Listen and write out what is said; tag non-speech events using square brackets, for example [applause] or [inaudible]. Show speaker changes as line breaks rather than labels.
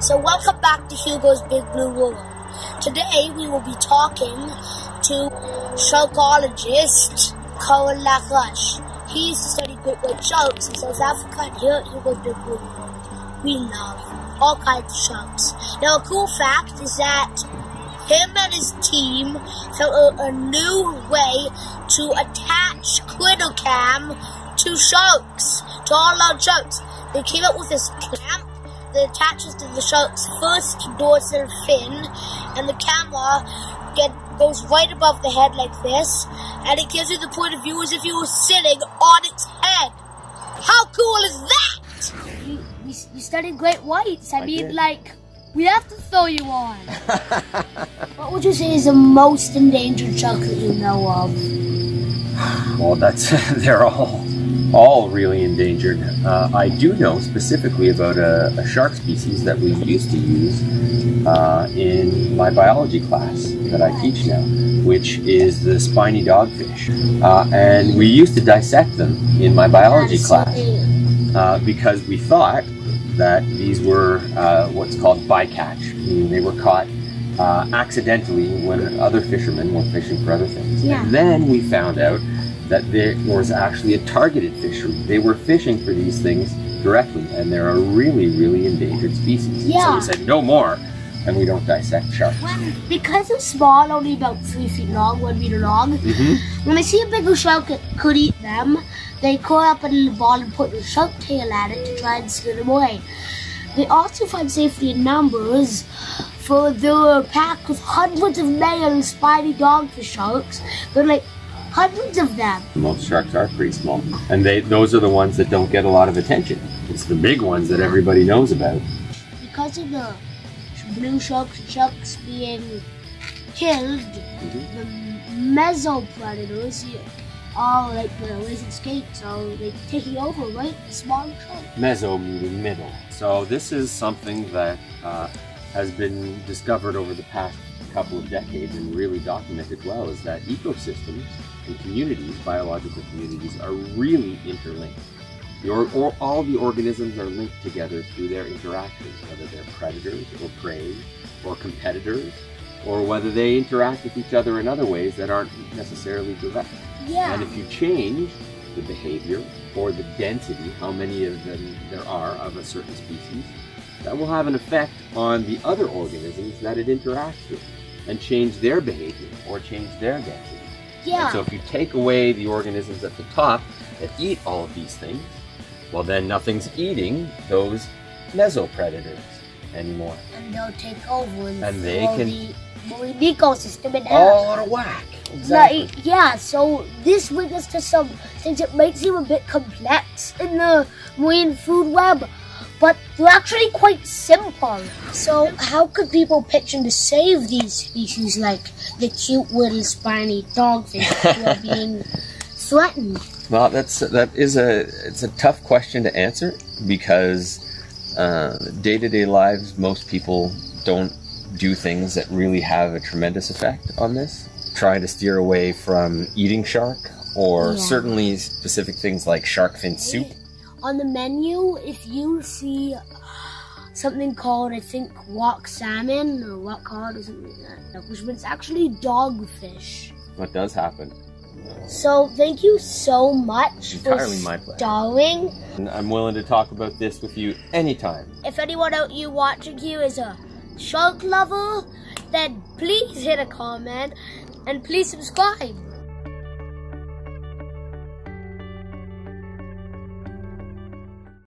So welcome back to Hugo's Big Blue World. Today we will be talking to sharkologist Colin. He used to study great white sharks in South Africa and here at Hugo's Big Blue World. We love all kinds of sharks. Now a cool fact is that him and his team found a, a new way to attach CritterCam to sharks, to all our sharks. They came up with this clamp that attaches to the shark's first dorsal fin, and the camera get, goes right above the head like this, and it gives you the point of view as if you were sitting on its head. How cool is that?
You, you, you studied great whites. I,
I
mean,
did.
like, we have to throw you on. [laughs] what would you say is the most endangered shark that you know of?
Well, that's [laughs] they're all all really endangered. Uh, I do know specifically about a, a shark species that we used to use uh, in my biology class that I teach now, which is the spiny dogfish, uh, and we used to dissect them in my biology class uh, because we thought that these were uh, what's called bycatch, meaning they were caught uh, accidentally when other fishermen were fishing for other things.
Yeah.
And then we found out that there was actually a targeted fishery. They were fishing for these things directly, and they're a really, really endangered species.
Yeah.
So we said no more, and we don't dissect sharks.
When, because it's small, only about three feet long, one meter long,
hmm
when they see a bigger shark that could eat them, they curl up in a little ball and put a shark tail at it to try and scare them away. They also find safety in numbers, for there are a pack of hundreds of male spiny dogfish sharks. They're like hundreds of them.
Most sharks are pretty small, and they those are the ones that don't get a lot of attention. It's the big ones that everybody knows about.
Because of the blue sharks and sharks being killed, the mesopredators are like the lizard skates are like taking over, right? The smaller sharks.
Meso meaning middle. So this is something that uh, has been discovered over the past couple of decades and really documented well is that ecosystems and communities, biological communities, are really interlinked. The or, or, all the organisms are linked together through their interactions, whether they're predators or prey or competitors, or whether they interact with each other in other ways that aren't necessarily direct.
Yeah.
And if you change the behavior or the density, how many of them there are of a certain species, that will have an effect on the other organisms that it interacts with and change their behavior or change their density.
yeah.
And so if you take away the organisms at the top that eat all of these things, well then nothing's eating those mesopredators anymore.
and they'll take over and,
And they can-
the marine ecosystem in half.
All out of whack.
Like, yeah, so this brings us to some things that might seem a bit complex in the marine food web, but they're actually quite simple. So, how could people pitch in to save these species like the cute little spiny dogfish who are being threatened?
Well, that's that is a it's a tough question to answer because day to day lives, most people don't do things that really have a tremendous effect on this. Trying to steer away from eating shark, or
Yeah.
certainly specific things like shark fin soup.
On the menu, if you see something called, I think, rock salmon or rock cod or something like that, which means actually dogfish.
What does happen?
So thank you so much
Entirely
for
my pleasure.
starring.
And I'm willing to talk about this with you anytime.
If anyone out you watching you is a shark lover, then please hit a comment and please subscribe.